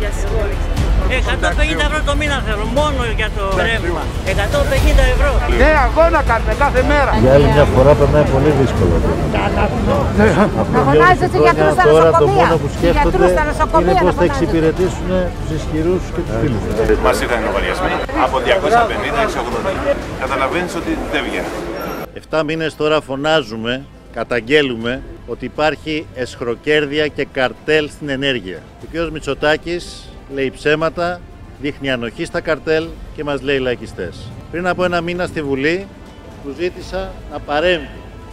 150 ευρώ το μήνα θέλω, μόνο για το ρεύμα. 150 ευρώ. Ναι, αγώνα κάνουμε κάθε μέρα. Για άλλη μια φορά περνάει πολύ δύσκολο. Αγωνάζεσαι Αφού γιατρούς χρόνια στα τώρα το νοσοκομεία. μόνο που σκέφτονται Γιατρούς στα νοσοκομεία είναι να πώς θα φωνάζετε. εξυπηρετήσουν τους ισχυρούς και τους φίλους τους. Μας ήρθαν οι λογαριασμοί από 250-680. Καταλαβαίνεις ότι δεν βγαίνει. 7 μήνες τώρα φωνάζουμε, καταγγέλουμε ότι υπάρχει εσχροκέρδεια και καρτέλ στην ενέργεια. Ο κ. Μητσοτάκης λέει ψέματα, δείχνει ανοχή στα καρτέλ και μας λέει λαϊκιστές. Πριν από ένα μήνα στη Βουλή του ζήτησα να παρέμβει.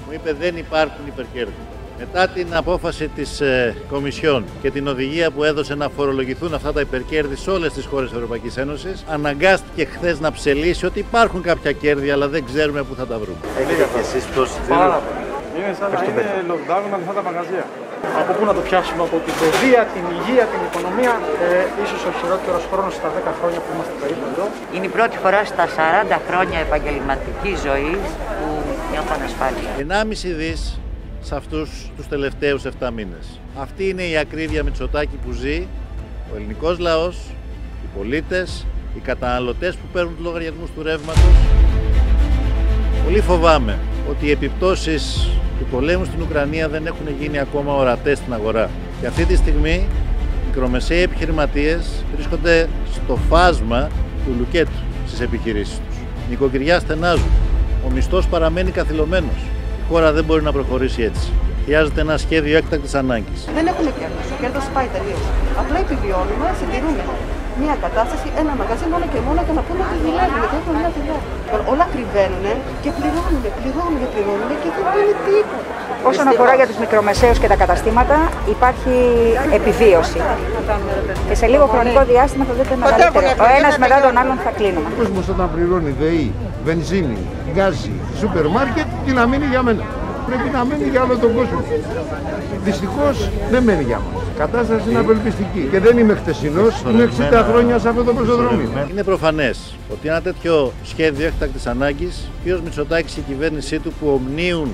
Μου είπε δεν υπάρχουν υπερκέρδη. Μετά την απόφαση της ε, Κομισιόν και την οδηγία που έδωσε να φορολογηθούν αυτά τα υπερκέρδη σε όλες τις χώρες της Ευρωπαϊκής Ένωσης, αναγκάστηκε χθες να ψελίσει ότι υπάρχουν κάποια κέρδη, αλλά δεν ξέρουμε πού θα τα βρούμε. Έχετε και εσείς πτώση Πάρα πολύ. Είναι σαν να είναι lockdown με αυτά τα μαγαζιά. Από πού να το πιάσουμε, από την παιδεία, την υγεία, την οικονομία. Ε, ίσως ο χειρότερος χρόνος στα 10 χρόνια που είμαστε περίπου εδώ. Είναι η πρώτη φορά στα 40 χρόνια επαγγελματικής ζωής που νιώθω ανασφάλεια. 1,5 δις σε αυτούς τους τελευταίους 7 μήνες. Αυτή είναι η ακρίβεια Μητσοτάκη που ζει ο ελληνικός λαός, οι πολίτες, οι καταναλωτές που παίρνουν τους λογαριασμούς του ρεύματος. Πολύ φοβάμαι ότι οι επιπτώσεις του πολέμου στην Ουκρανία δεν έχουν γίνει ακόμα ορατές στην αγορά. Και αυτή τη στιγμή οι μικρομεσαίοι επιχειρηματίες βρίσκονται στο φάσμα του λουκέτου στις επιχειρήσεις τους. Οι νοικοκυριά στενάζουν. Ο μισθός παραμένει καθυλωμένος. Η χώρα δεν μπορεί να προχωρήσει έτσι. Χρειάζεται ένα σχέδιο έκτακτης ανάγκης. Δεν έχουμε κέρδος. Ο κέρδος πάει τελείως. Απλά επιβιώνουμε, συντηρούμε μια κατάσταση, ένα μαγαζί μόνο και μόνο για να πούμε ότι δουλεύουμε. Γιατί έχουμε μια δουλειά. Λοιπόν, όλα κρυβαίνουν και πληρώνουν, πληρώνουν, πληρώνουν και δεν είναι τίποτα. Όσον αφορά για τους μικρομεσαίους και τα καταστήματα, υπάρχει επιβίωση. Και σε λίγο χρονικό διάστημα θα δείτε μεγαλύτερο. Ο ένας μετά τον άλλον θα κλείνουμε. Ο κόσμος όταν πληρώνει ΔΕΗ, βενζίνη, γκάζι, σούπερ μάρκετ, τι να μείνει για μένα. Πρέπει να μείνει για όλο τον κόσμο. Δυστυχώς δεν μένει για μας. Η κατάσταση είναι απελπιστική. Και δεν είμαι χτεσινός, είμαι 60 χρόνια σε αυτό το πεζοδρόμιο. Είναι προφανές ότι ένα τέτοιο σχέδιο έκτακτης ανάγκης, ο κ. Μητσοτάκης και η κυβέρνησή του που ομνίουν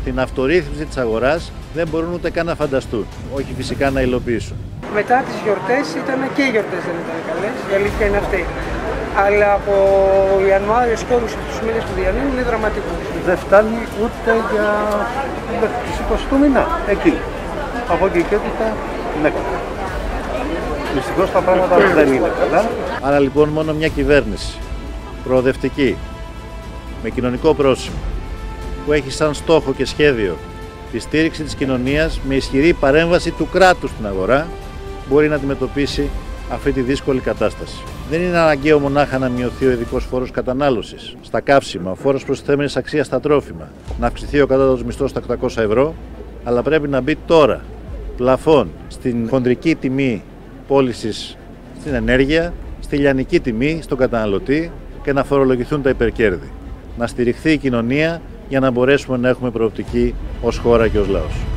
στην αυτορύθμιση της αγοράς δεν μπορούν ούτε καν να φανταστούν. Όχι φυσικά να υλοποιήσουν. Μετά τις γιορτές ήταν και οι γιορτές δεν ήταν καλές, η αλήθεια είναι αυτή. Αλλά από Ιανουάριο και όλους αυτούς τους μήνες που διανύουν είναι δραματικό. Δεν φτάνει ούτε για τις 20 του μήνα. Εκεί. Από εκεί και έπειτα, ναι. Δυστυχώς τα πράγματα δεν είναι καλά. Άρα λοιπόν μόνο μια κυβέρνηση προοδευτική, με κοινωνικό πρόσημο, που έχει σαν στόχο και σχέδιο τη στήριξη της κοινωνίας με ισχυρή παρέμβαση του κράτους στην αγορά, μπορεί να αντιμετωπίσει αυτή τη δύσκολη κατάσταση. Δεν είναι αναγκαίο μονάχα να μειωθεί ο ειδικός φόρος κατανάλωσης στα καύσιμα, ο φόρος προστιθέμενης αξίας στα τρόφιμα, να αυξηθεί ο κατώτατος μισθός στα 800 ευρώ, αλλά πρέπει να μπει τώρα πλαφόν στην χοντρική τιμή πώλησης στην ενέργεια, στη λιανική τιμή στον καταναλωτή και να φορολογηθούν τα υπερκέρδη. Να στηριχθεί η κοινωνία για να μπορέσουμε να έχουμε προοπτική ως χώρα και ως λαός.